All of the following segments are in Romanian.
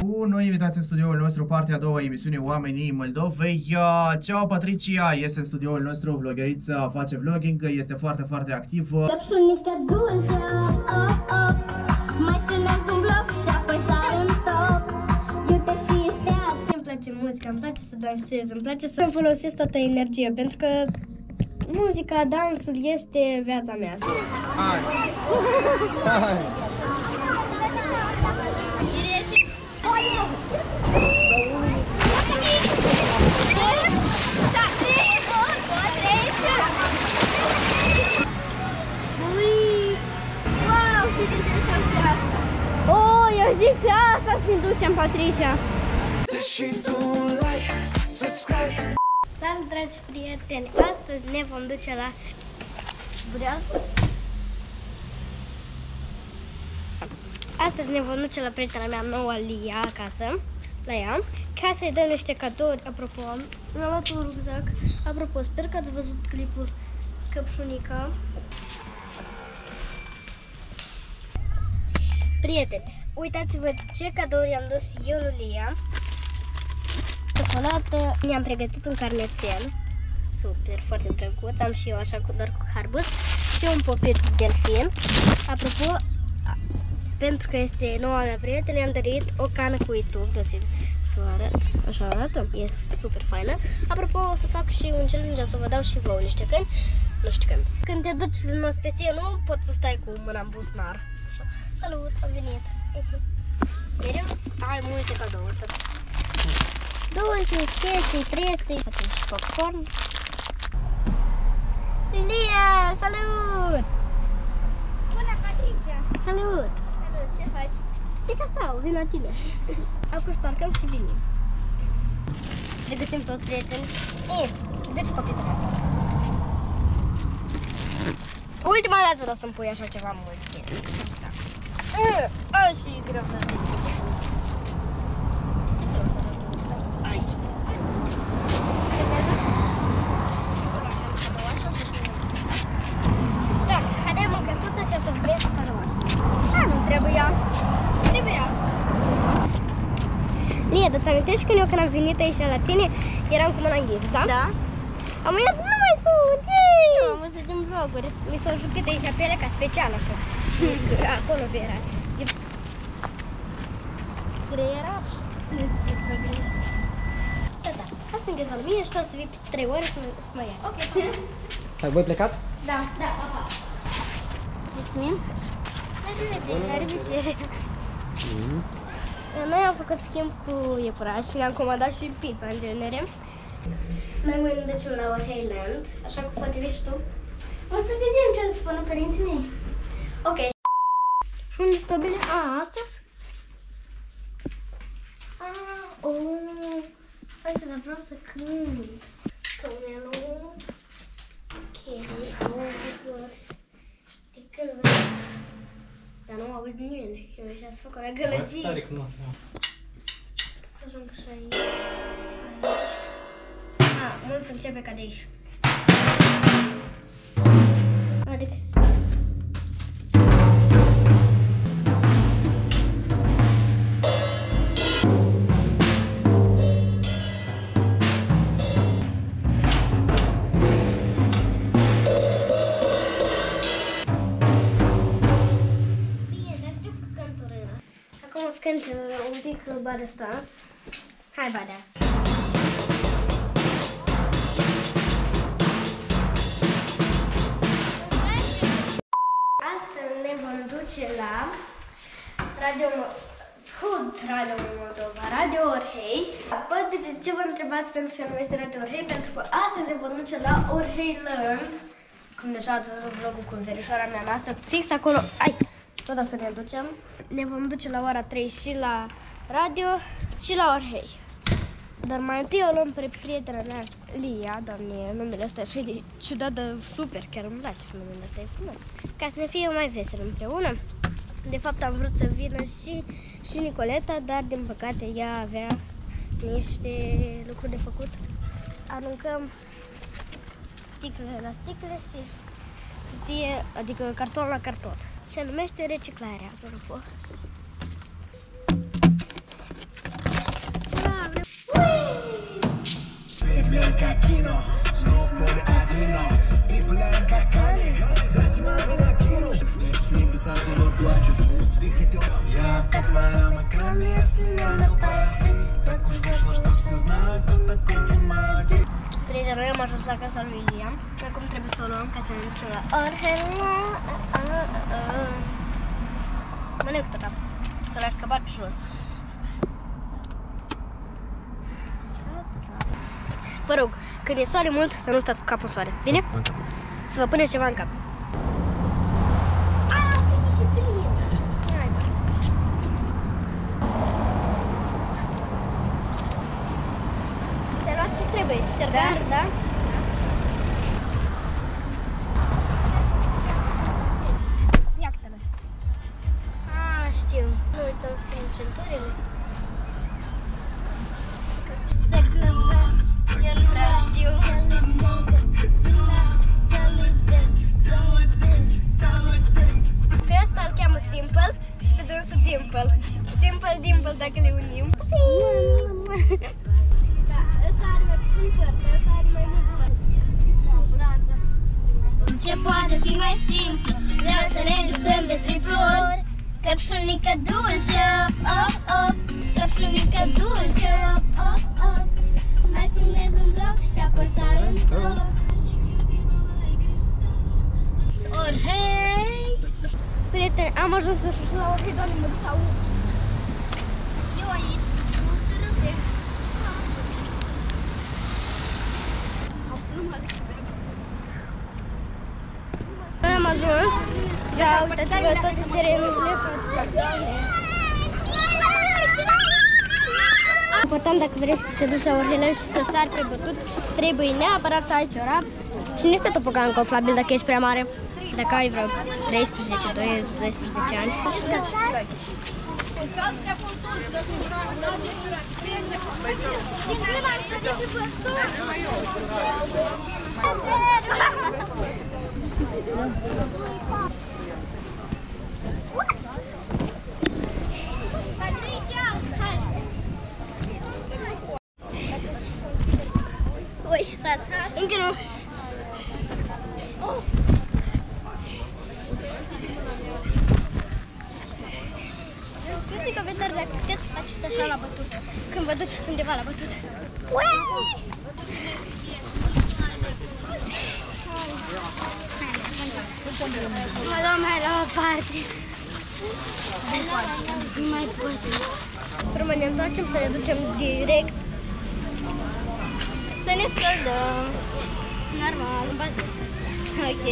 Cu noi invitați în studioul nostru, partea a doua emisiune Oamenii Moldovei. Uh, Ceau, Patricia este în studioul nostru, vlogeriță, face vlogging, este foarte, foarte activă. Căpșunică dulce, op, op, op Mai filmez un vlog și apoi sar în top Iute și este azi Îmi place muzica, îmi place să dansez, îmi place să folosesc toată energia, pentru că muzica, dansul este viața mea. Hai! Hai! Ui! Wow, ce interesant e asta! Oh, eu zic că asta să ne ducem, Patricia! Salut, dragi prieteni! Astăzi ne vom duce la Burează. Astăzi ne vom duce la prietena mea nouă, Lia, acasă, la ea, ca să-i dăm niște cadouri. Apropo, mi-am luat un rucsac. Apropo, sper că ați văzut clipul Căpșunica. Prieteni, uitați-vă ce cadouri am dus eu lui Lia. Ciocolată, mi-am pregătit un carnețel. Super, foarte drăguț. Am și eu așa cu doar cu harbus și un popit delfin. Apropo, a- pentru că este noua mea prietenă, i-am dărit o cană cu YouTube, găsit să vă arăt. Așa arată, e super faină. Apropo, o să fac și un challenge, o să vă dau și vouă niște câini. Nu știu când. Când te duci în o speție, nu poți să stai cu mâna în buzunar. Așa. Salut, am venit. Mereu ai multe cadouri. Tot. Dulce, chestii, treste, facem și popcorn. Lia, salut! Bună, Patricia! Salut! Salut, ce faci? E ca stau, vin la tine. Acum parcăm și venim. Pregătim toți prieteni. E, du-te papitul ăsta. Ultima dată o să-mi pui așa ceva mult chestii. Exact. A, și greu să zic. Aici. Da, haidem în căsuță și o să vezi cadouașul. Da, nu trebuia. Trebuia. Lia, dar ți amintești când eu când am venit aici la tine, eram cu mâna în gips, da? Da? Am venit, nu mai sunt, yay! Am văzut în vloguri. Mi s-a jupit aici pielea ca special, așa. Acolo era. gips. Greiera. Da, da. Hai să înghezi la mine și tu o să vii peste 3 ore să mă- să mă ia. Ok. Hai, voi plecați? Da, da, pa, pa. Mulțumim. La revedere, la revedere. Noi am făcut schimb cu iepuraș și ne-am comandat și pizza în genere. Noi mâine ne ducem la Orheiland, așa că poate vii și tu. O să vedem ce o să spună părinții mei. Ok. Și unde sunt tobele? A, astăzi? A, oh. Hai că dar vreau să cânt. Cămelul. Ok, au auzit. De când vreau. Dar nu aud nimeni. Eu așa să fac o la gălăgie. cunosc. Să ajung și aici. Aici. A, mulți începe ca de aici. Adică... cânt uh, un pic uh, Bada Stans. Hai, Bada. Astăzi ne vom duce la Radio Mo- Food Radio Moldova, Radio Orhei. Bă, de ce- ce vă întrebați pentru că se numește Radio Orhei? Pentru că astăzi ne vom duce la Orhei Land. Cum deja ați văzut vlogul cu verișoara mea noastră, fix acolo. Ai, tot o să ne ducem. Ne vom duce la ora 3 și la radio și la Orhei. Dar mai întâi o luăm pe prietena mea, Lia, doamne, numele ăsta e așa de ciudat, dar super, chiar îmi place numele ăsta, e frumos. Ca să ne fie mai vesel împreună. De fapt am vrut să vină și, și Nicoleta, dar din păcate ea avea niște lucruri de făcut. Aruncăm sticle la sticle și cutie, adică carton la carton. Se numește reciclarea, apropo. Так уж вышло, что все знают, кто такой. Prieteni, noi am ajuns la casa lui Ilian. Acum trebuie să o luăm ca să ne ducem la Orhela. Mănânc tot capul. Să l-ai scăpat pe jos. Vă rog, când e soare mult, să nu stați cu capul în soare. Bine? Să vă puneți ceva în cap. Hai, bă. Ți-ai luat ce trebuie? Cercar, da? Iactă-le. Ah, știu. Nu uităm să punem centurile. Ori doamne, mă duc la U. Eu aici, nu se râde. Noi am ajuns. Ia uitați-vă toate terenurile Important dacă vreți să te duci la Orhelen și să sari pe bătut, trebuie neapărat să ai ciorap și nici pe topogan conflabil dacă ești prea mare. Dacă ai vreo 13, 12 ani. Ui, stați, încă nu. Nu zic comentarii dacă puteți să faceți așa la bătut, când vă duceți undeva la bătut. Mă luăm mai la o parte. Nu mai pot. Urmă ne întoarcem să ne ducem direct să ne scăldăm. Normal, în bazin. Ok.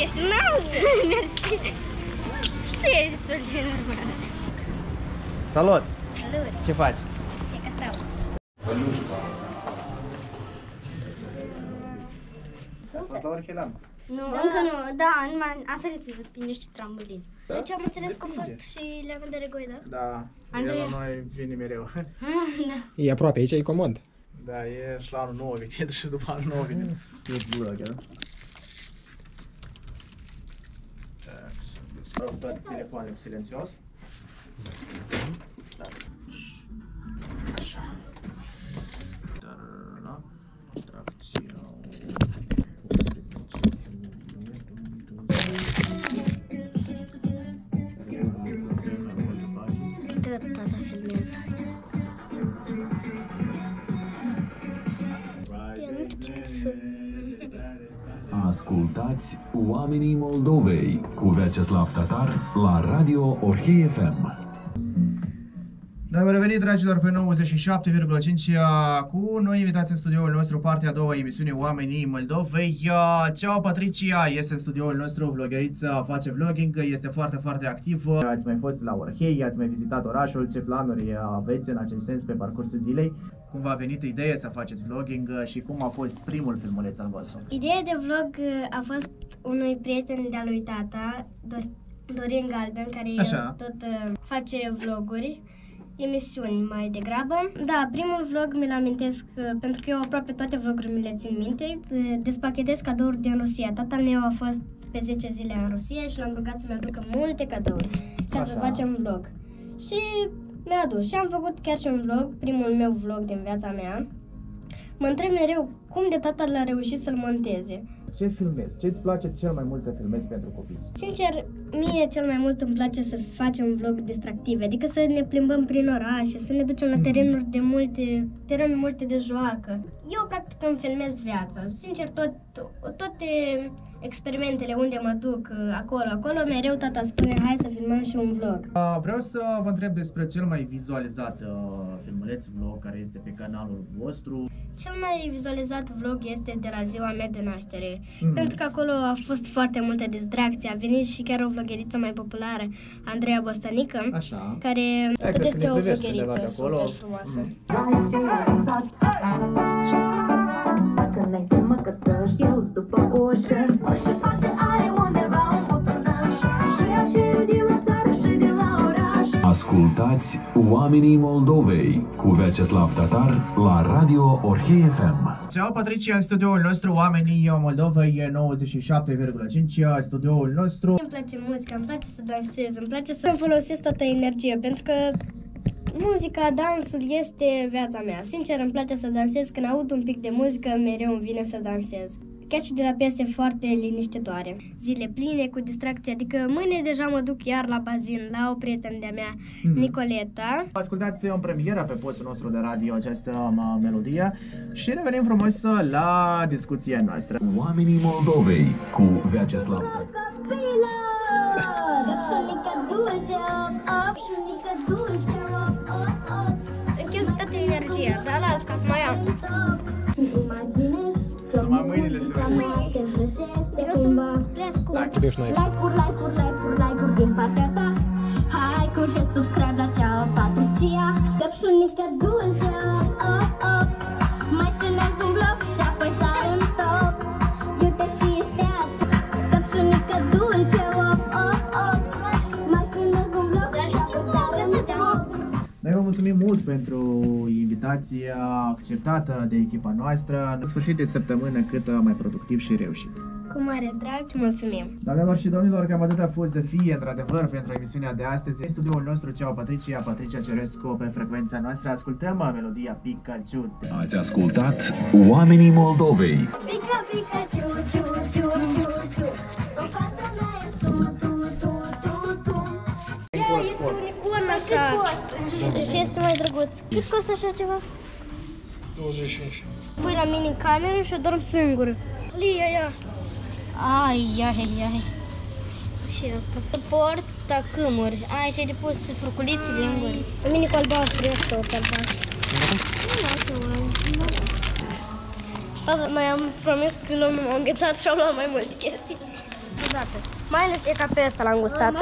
Ești înalt? Mersi. Știu, e destul de normal. Salut! Salut! Ce faci? Ce că stau. Ați fost la Orhelan? Nu, încă nu. Da, numai am sărit să văd pe niște trambolini. Da? Deci am înțeles că a Depinde. fost și leagă de regoi, da? Da, Andrei. el la noi vine mereu. da. E aproape, aici e comod. Da, e și la anul 9 vine și după anul 9 vine. E blogger. Rog toate telefoanele cu silențios. Da. Așa. Da. Tracțiune. Tot tata filmează. Ascultați Oamenii Moldovei cu Vyacheslav Tatar la Radio Orhei FM. Noi am revenit, dragilor, pe 97,5 cu noi invitați în studioul nostru, partea a doua emisiunii Oamenii Moldovei. Ceau, Patricia, este în studioul nostru, vloggeriță, face vlogging, este foarte, foarte activă. Ați mai fost la Orhei, ați mai vizitat orașul, ce planuri aveți în acest sens pe parcursul zilei? Cum v-a venit ideea să faceți vlogging și cum a fost primul filmuleț al vostru? Ideea de vlog uh, a fost unui prieten de-a lui tata, Dor- Dorin Galben, care Așa. tot uh, face vloguri. emisiuni mai degrabă. Da, primul vlog mi-l amintesc uh, pentru că eu aproape toate vlogurile mi le țin minte. Uh, Despachetez cadouri din Rusia. Tatăl meu a fost pe 10 zile în Rusia și l-am rugat să-mi aducă multe cadouri ca să Așa. facem vlog. Și mi-a adus și am făcut chiar și un vlog, primul meu vlog din viața mea. Mă întreb mereu cum de tata l-a reușit să-l monteze. Ce filmezi? Ce îți place cel mai mult să filmezi pentru copii? Sincer, mie cel mai mult îmi place să facem vlog distractive, adică să ne plimbăm prin orașe, să ne ducem la terenuri de multe, terenuri multe de joacă. Eu practic îmi filmez viața. Sincer, tot, toate experimentele unde mă duc, acolo, acolo, mereu tata spune hai să filmăm și un vlog. Uh, Vreau să vă întreb despre cel mai vizualizat uh, filmuleț vlog care este pe canalul vostru. Cel mai vizualizat vlog este de la ziua mea de naștere, Mhm. pentru că acolo a fost foarte multă distracție. A venit și chiar o vlogheriță mai populară, Andreea Bostănică, Așa. care cred tot că este ne o privești undeva vlogheriță de acolo. super frumoasă. Mhm. Ascultați Oamenii Moldovei cu Vyacheslav Tatar la Radio Orhei FM. Ceau, Patricia, în studioul nostru, oamenii Moldovei e 97,5, studioul nostru. Îmi place muzica, îmi place să dansez, îmi place să folosesc toată energia, pentru că muzica, dansul este viața mea. Sincer, îmi place să dansez, când aud un pic de muzică, mereu îmi vine să dansez. Chiar și de la piese foarte liniștitoare. Zile pline cu distracție, adică mâine deja mă duc iar la bazin, la o prietenă de-a mea, Mhm. Nicoleta. Ascultați în premieră pe postul nostru de radio această mă, melodie și revenim frumos la discuția noastră. Oamenii Moldovei cu Vyacheslav Tatar. Copilă! Căpșunică dulce, op, op, căpșunică dulce, op, op, op. Îmi cheltuie toată energia, dar las că mai am. Înfrășește cumva. Ești noi. Like-uri, like-uri, like-uri, like-uri din partea ta. Like-uri și subscribe la Ceau Patricia. Căpșunică dulce, op, op, op Mai tânez un bloc și apoi sar în top. Iute și steață Căpșunică dulce, op, op, op Mai tânez un bloc și apoi sar în top. Noi vă mulțumim mult pentru invitația acceptată de echipa noastră. În sfârșit de săptămână cât mai productiv și reușit. Cu mare drag, mulțumim. Doamnelor și domnilor, cam atât a fost să fie, într-adevăr, pentru emisiunea de astăzi. În studioul nostru, Ceau Patricia, Patricia Cerescu, pe frecvența noastră, ascultăm melodia Pikachu. Ați ascultat Oamenii Moldovei Pica, pica, ciu, ciu, ciu, ciu, ciu În fața mea ești tu, tu, tu, tu, tu Ea este unicorn așa și, și este mai drăguț. Cât costă așa ceva? 25. Pui la mine în cameră și o dorm singur. Lia, ia. Ai, ai, ai. ce e asta? Port tacâmuri. Ai, și ai depus furculițele în gură. La mine cu albastru, eu tot albastru. Tata, noi am promis că luăm am înghețat și am luat mai multe chestii. Odată. Mai ales e ca pe ăsta l-am gustat.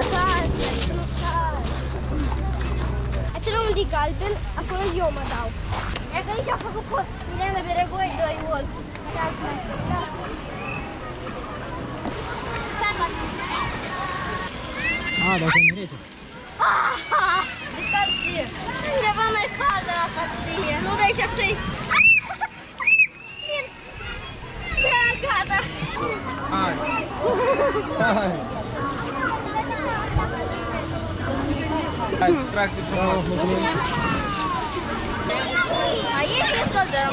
Acela un de galben, acolo eu mă dau. Iar că aici a făcut pot. Milena Beregoi, doi ochi. A, dar e rece. Distanție. Undeva mai caldă la fație. Nu de aici așa Da, gata. Hai! Hai. Hai, distracție frumoasă! Mulțumim. Aici ne scăldăm.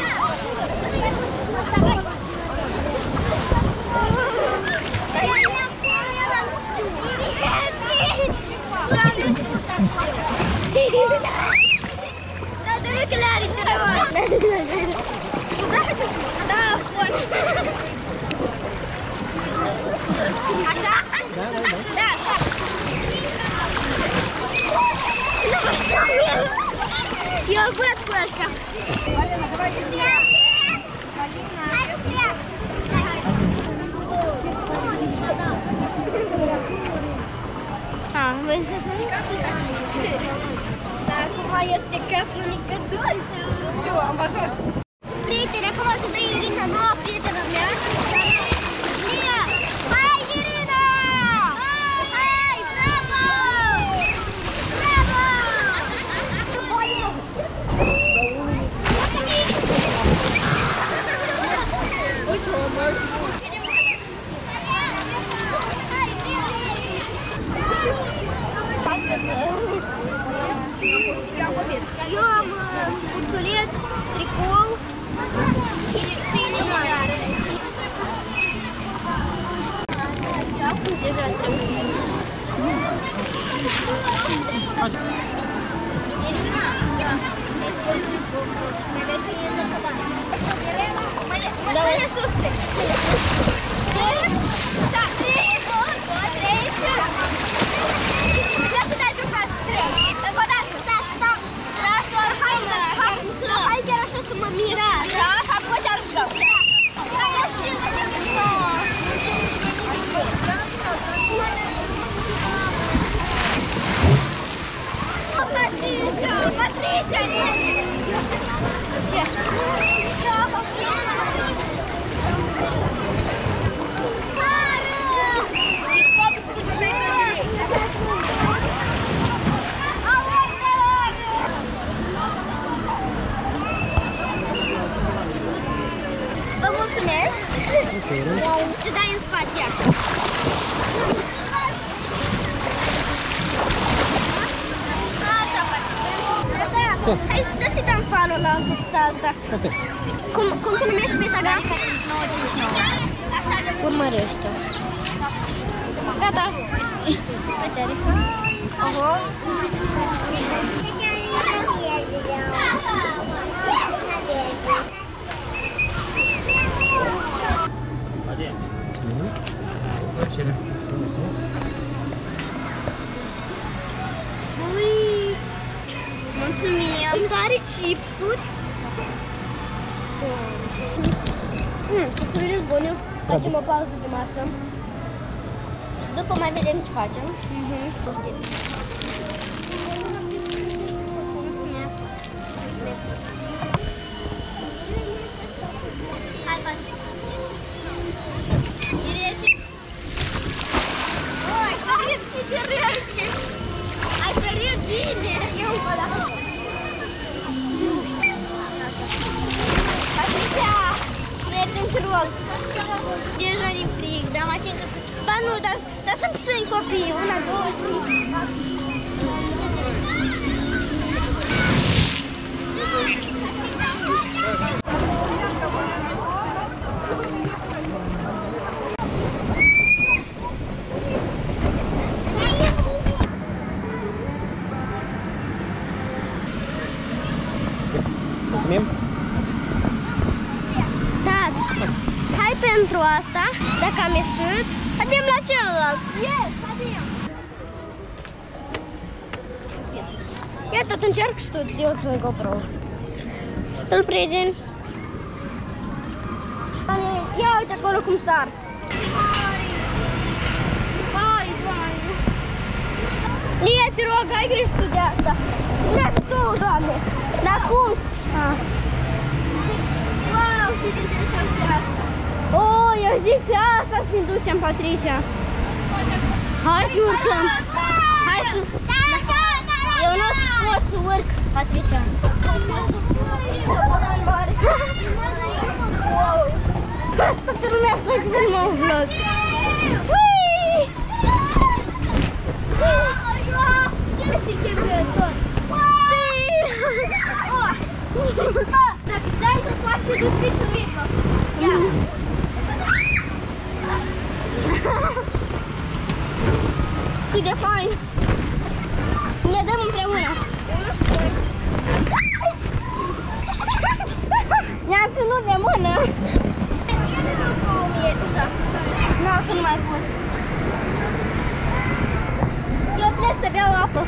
Da, de râcă le are întrebări. Da, bun. Așa? Da, da, da. Da, așa. Eu văd cu asta. Ah, vezi Dar acum este căprunică dulce. Știu, am văzut. Prieteni, acum o să dă Давай Vă mulțumesc! Te dai în spate, ia! Așa fac. Ce? Hai să dă să dăm fanul la fița asta. Ok. Cum, cum se numește pe Instagram? 5959. Urmărește. Gata. Plăcere. Oho. Ui. Mulțumim. Asta are chipsuri. Mm, chipsurile sunt bune. Facem o pauză de masă. Și după mai vedem ce facem. Mhm. Hai, încerc și tu, eu țin GoPro. Să-l prezint. Ia uite acolo cum sar. Hai, doamne. Lia, te rog, ai grijă tu de asta. Urmează tu, doamne. Dar cum? Ah. Wow, ce interesant e asta. Oh, eu zic că asta să ne ducem, Patricia. Hai să urcăm. Hai să... Eu nu pot să urc, Patricia. Toată lumea să filmă un vlog. Ui! Dacă dai tu foarte dus fix în mijloc. Ia. Cât de fain. Ne dăm împreună. Ne-am ținut de mână. Eu deja. Nu, că nu mai pot. Eu plec să beau apă.